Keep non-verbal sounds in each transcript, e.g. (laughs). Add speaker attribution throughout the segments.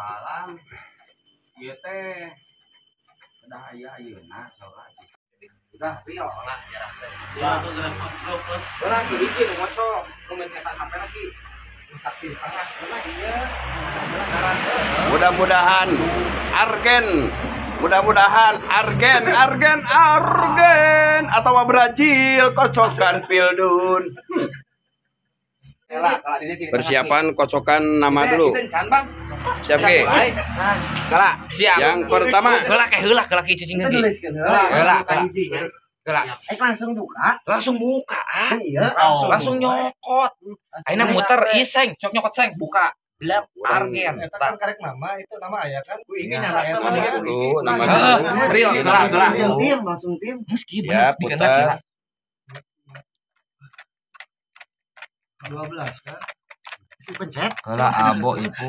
Speaker 1: Salam. Ieu teh udah aya ayeuna salat. Udah rio lah jarang teh. Orang si Diki nu ngocok, nu mencetak HP lagi. Saksi tengah.
Speaker 2: Mudah-mudahan Argen Mudah-mudahan Argen Argen Argen atau Brazil kocokan Pildun. Persiapan kocokan nama dulu. Siap.
Speaker 1: Kela, siap.
Speaker 2: Yang pertama
Speaker 1: Kela ke heula, kela ki cicing
Speaker 3: heula.
Speaker 1: kela. Kela.
Speaker 3: Eh langsung buka.
Speaker 1: Langsung buka. ah.
Speaker 3: Iya.
Speaker 1: Langsung nyokot. Aina muter iseng, cok nyokot seng, buka. Belap argen.
Speaker 4: Kan karek nama itu nama ayah kan.
Speaker 3: Ini
Speaker 4: Nah,
Speaker 3: nama
Speaker 4: eta
Speaker 3: nama
Speaker 2: nama dulu.
Speaker 1: real, kela, kela.
Speaker 3: Langsung tim, langsung tim.
Speaker 1: Meski
Speaker 2: Ya,
Speaker 1: bikin
Speaker 2: putar.
Speaker 4: 12 kan.
Speaker 3: Si pencet.
Speaker 1: Kela abo ipu.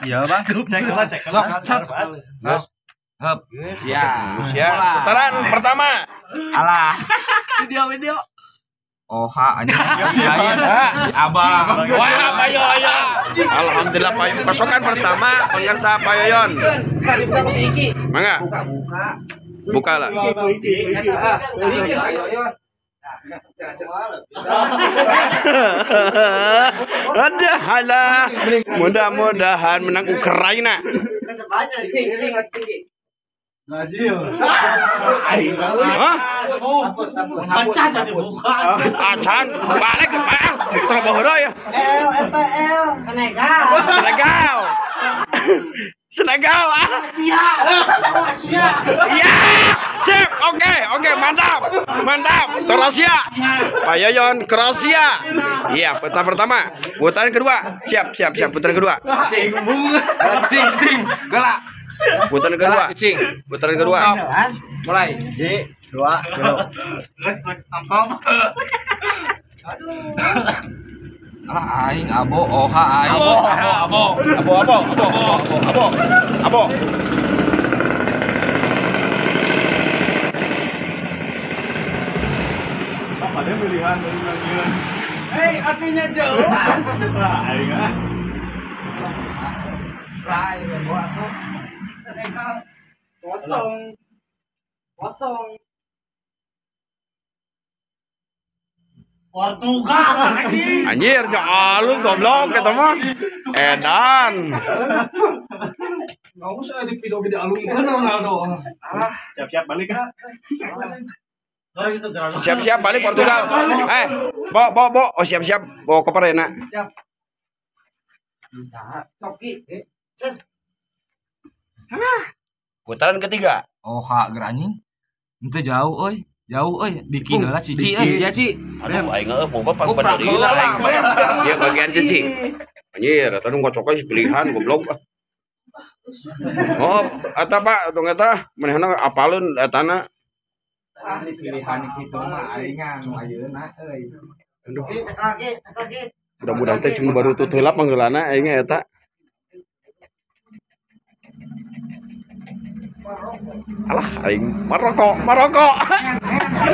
Speaker 4: Iya bang. Cek lah cek.
Speaker 1: Sok, sok.
Speaker 2: Terus
Speaker 1: Hep. Siap.
Speaker 2: ya. Putaran pertama.
Speaker 1: Alah. Video video. Oha anjing. Iyain. Abang. Wah, ayo ayo.
Speaker 2: Alhamdulillah Pak kocokan pertama pengersa Pak Yoyon.
Speaker 1: Cari buka si Iki.
Speaker 2: Mangga,
Speaker 1: Buka buka.
Speaker 2: buka lah. Ada halah. Mudah-mudahan menang Ukraina.
Speaker 3: Buka.
Speaker 2: Acan balik ke Pak. Ya.
Speaker 3: Senegal.
Speaker 2: Senegal. Senegal ah.
Speaker 3: Asia. Asia.
Speaker 2: Ya, sip. Oke, oke, mantap. Mantap. Kroasia. Pak Yoyon, Kroasia. Iya, putaran pertama. Putaran kedua. Siap, siap, siap. Putaran kedua.
Speaker 1: Cicing cicing. Gelak.
Speaker 2: Putaran kedua.
Speaker 1: Cicing.
Speaker 2: Putaran kedua.
Speaker 1: Mulai.
Speaker 4: Dua.
Speaker 1: Alah aing abo oha aing.
Speaker 2: Abo, abo, abo, abo, abo, abo, abo, abo.
Speaker 4: Apa dia pilihan dari bagian?
Speaker 1: Hei, artinya jelas. (laughs)
Speaker 4: Ah.
Speaker 1: Rai, bawa tuh. Senegal. Kosong. Kosong.
Speaker 3: Portugal (laughs) lagi.
Speaker 2: Anjir, ya lu goblok kata mah. Edan.
Speaker 4: Nggak usah di video video alung kan Ronaldo.
Speaker 3: Siap-siap balik kan.
Speaker 2: Siap-siap balik Portugal. Eh, bo, bo, bo. Oh, siap-siap. Bawa koper ya, nak.
Speaker 1: Siap.
Speaker 3: Ces.
Speaker 2: Putaran ketiga.
Speaker 1: Oha, geranyi. Itu jauh, oi. Jauh, oi. Bikin lah cici, oi. Ya, Ci.
Speaker 2: Aduh, aing eueuh boga pan
Speaker 1: Kuprak
Speaker 2: pada
Speaker 1: heula,
Speaker 2: aing. Dia bagian cici. Anjir, eta nu kocoknya pilihan goblok. Oh, eta Pak, tong eta manehna apaleun etana.
Speaker 1: Ah, pilihan kitu mah alingan ayeuna euy.
Speaker 2: Aduh,
Speaker 3: Oke, cek lagi, cek lagi.
Speaker 2: mudah-mudahan teh cuma baru tutup heula panggeulana aing eta. Alah, aing Maroko, Maroko.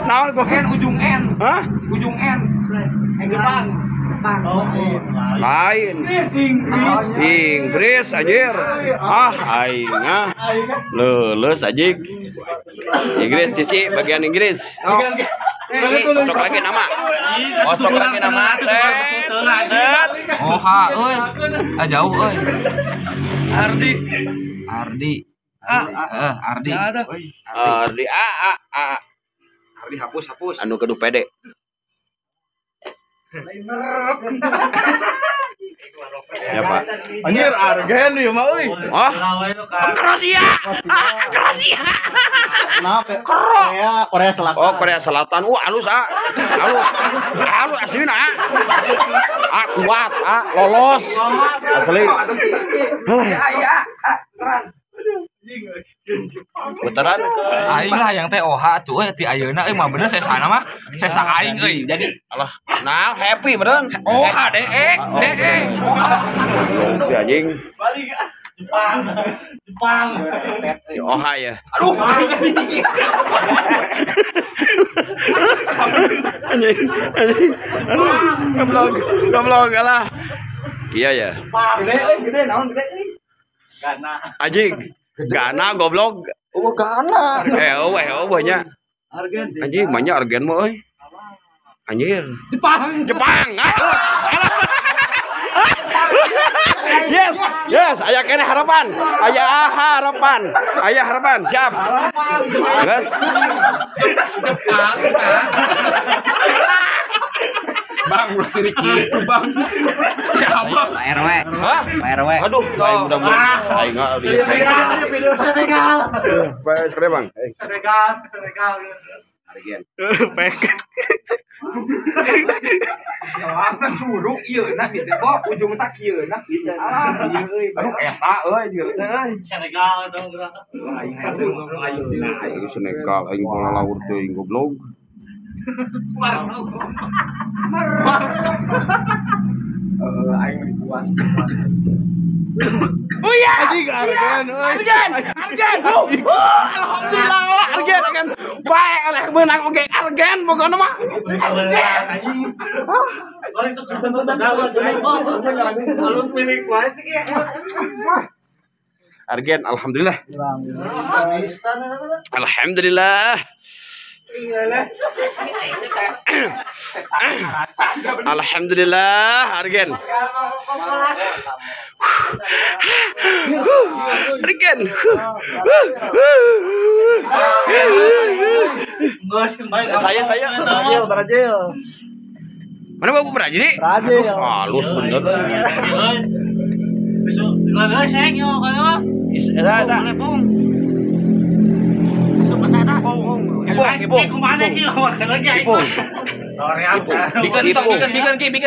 Speaker 2: Naon gua?
Speaker 1: N ujung N,
Speaker 2: Hah?
Speaker 1: ujung N.
Speaker 3: Jepang. Jepang.
Speaker 4: Oh,
Speaker 2: Lain. Inggris anjir. Ah, aing ah. Lulus anjing. Inggris cici bagian Inggris. Cocok lagi nama. Oh, cocok lagi nama. Set. Set.
Speaker 1: Oha, euy. Ah jauh, euy. Ardi. Ardi. Ah, eh, Ardi.
Speaker 2: Ardi a a a.
Speaker 1: Ardi hapus, hapus.
Speaker 2: Anu kedu pede. (laughs) Ya, Pak.
Speaker 4: Anjir, Argen ya mah euy.
Speaker 2: Oh, Kroasia. Ah, Kroasia.
Speaker 4: Kenapa? Korea, Korea Selatan.
Speaker 2: Oh, Korea Selatan. Wah, halus ah. Halus. Halus asli ah. Ah, kuat ah, lolos. Asli.
Speaker 1: Ya, ya. Ah, keren.
Speaker 2: Putaran ke
Speaker 1: Aing lah yang teh oha tuh euy ti ayeuna euy mah bener saya sana mah. Saya sa aing euy. Jadi
Speaker 2: Allah. Nah, happy beneran.
Speaker 1: eh, deh, eh.
Speaker 2: Si anjing.
Speaker 3: Jepang. Jepang.
Speaker 2: Ya, Oha ya.
Speaker 1: Aduh.
Speaker 2: Anjing. Anjing. Aduh. Iya ya.
Speaker 1: Gede euy, gede naon gede euy.
Speaker 3: Gana.
Speaker 2: Anjing. Gana goblok.
Speaker 1: Oh, gana.
Speaker 2: Eh, oh, eh, oh, banyak.
Speaker 1: Argen.
Speaker 2: Anjing, banyak argen mah euy. Anjir.
Speaker 1: Jepang.
Speaker 2: Jepang. Ah, salah. Yes, yes, aya kene harapan. Aya harapan. Aya harapan. Siap. Guys.
Speaker 1: Jepang. Bang, udah sini gitu, Bang. Ya, Bang.
Speaker 5: Pak RW.
Speaker 2: Hah?
Speaker 5: Pak RW.
Speaker 2: Aduh, saya udah mau. Saya enggak Baik, sekali, Bang. Eh, Argen. Pek.
Speaker 1: Jangan curug ieu na gitu. Oh, ujung tak ieu na gitu. Ah, euy. Aduh, eta euy ieu teh euy.
Speaker 3: Senegal dong.
Speaker 1: Aing
Speaker 2: Senegal, aing bola laur teuing goblok.
Speaker 1: Eh, aing dipuas.
Speaker 2: Oh iya, anjing Argen, Argen, Argen. Oh, alhamdulillah Argen, Argen. Baik, oleh menang oke Argen pokoknya mah.
Speaker 3: Orang itu kesempatan tergawat. Halus milik wae sih ge.
Speaker 2: Argen, alhamdulillah. Alhamdulillah. Alhamdulillah, Argen. Argen.
Speaker 3: Kembali.
Speaker 2: Saya, saya.
Speaker 4: Brazil, Brazil.
Speaker 2: Mana bapak Brazil?
Speaker 4: Brazil.
Speaker 2: Halus bener.
Speaker 3: Besok lagi saya yo kalau.
Speaker 2: Eta, eta.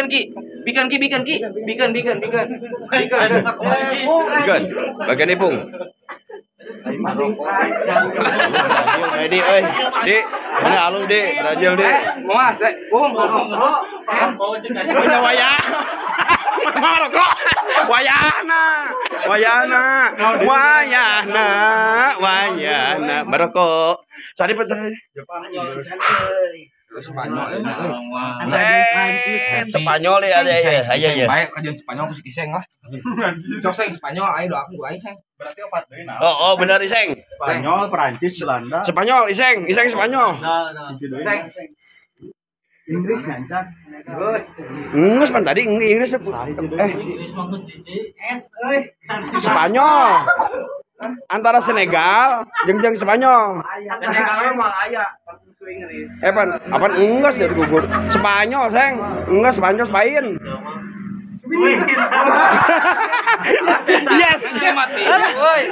Speaker 3: Ki?
Speaker 1: Ki, ki. Ki, ki.
Speaker 2: Bagian di, di, mana alu di, di.
Speaker 1: Bung.
Speaker 2: Punya wayah. Mama rokok. Wayahna. Wayahna. Wayahna. Wayahna. Barokok. Sari betul.
Speaker 1: Spanyol.
Speaker 2: Spanyol ya ada ya. Saya ya.
Speaker 1: Baik kajian Spanyol kiseng lah. Sok seng Spanyol ayo gua aing seng.
Speaker 3: Berarti deui nah.
Speaker 2: Oh, oh benar Iseng.
Speaker 4: Spanyol, Perancis, Belanda.
Speaker 2: Spanyol, Iseng, Iseng Spanyol.
Speaker 1: Seng.
Speaker 4: Inggris ngancak.
Speaker 1: Geus.
Speaker 2: Enggak, pan tadi Inggris eh Spanyol. Antara Senegal jeung jeung Spanyol.
Speaker 1: Senegal mah aya.
Speaker 2: Eh pan, apa enggak dari gugur. Spanyol, Seng. Enggak Spanyol Spain. (laughs) yes.
Speaker 1: Dia mati. Woi.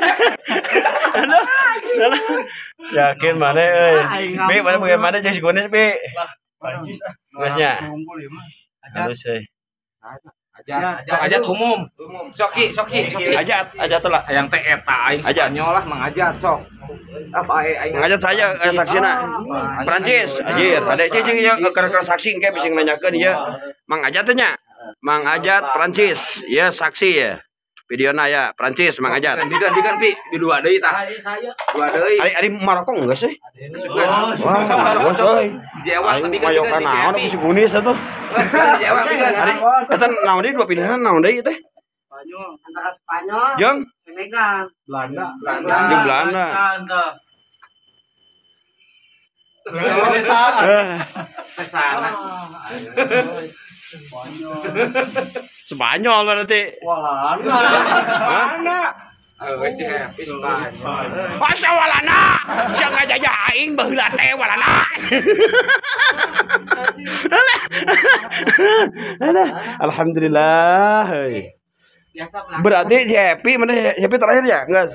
Speaker 2: Yakin mana euy? Bi, mana bagaimana si Gunis, Bi?
Speaker 3: Prancis ah. Ya mah.
Speaker 2: Halus euy.
Speaker 1: Ajat, sok ajat. Umum. Soki, soki, soki.
Speaker 2: Ajat, ajat lah.
Speaker 1: Yang teh eta aing
Speaker 2: Ajat.
Speaker 1: Spanyol lah mangajat sok. Apa aing aing
Speaker 2: Ngajat saya eh, saksina Prancis anjir. Ada cicing nya ke ke saksi kayak bisa nanyakeun ieu Mang Ajat teh nya. Mang Ajat Prancis ya saksi ya videona ya Prancis Mang Ajat
Speaker 1: Bikin, bikin, pi. Di dua deui tah. Dua deui.
Speaker 2: Ari ari Maroko enggak sih wah bos euy
Speaker 1: Jewa bikin,
Speaker 2: mayokan
Speaker 1: bikin.
Speaker 2: naon si Gunis atuh
Speaker 1: Jewa bikin.
Speaker 2: ari eta naon deui dua pilihan naon deui teh
Speaker 5: Antara Spanyol,
Speaker 2: jeung
Speaker 5: Senegal.
Speaker 4: Belanda.
Speaker 2: jeung Belanda
Speaker 3: Canda.
Speaker 2: Eh,
Speaker 1: Ke sana.
Speaker 2: Spanyol berarti
Speaker 1: Mana? Wes sih happy Spanyol.
Speaker 2: Masa walana Siang ngajajah aing baheula teh walana Alah. Alhamdulillah. Berarti Happy mana Happy terakhir ya? Enggak.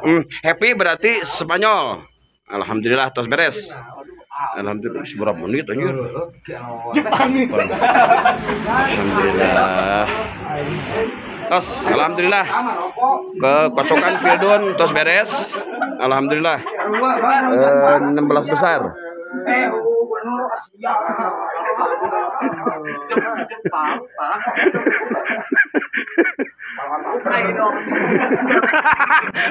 Speaker 2: Hmm, Happy berarti Spanyol. Alhamdulillah tos beres. Alhamdulillah seberapa menit anjir. (laughs) Alhamdulillah. Tos, alhamdulillah. Kekocokan Pildun tos beres. Alhamdulillah. Eh, 16 besar. (laughs)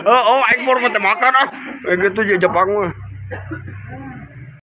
Speaker 2: oh, oh, aing mau makan ah. Kayak gitu Jepang mah.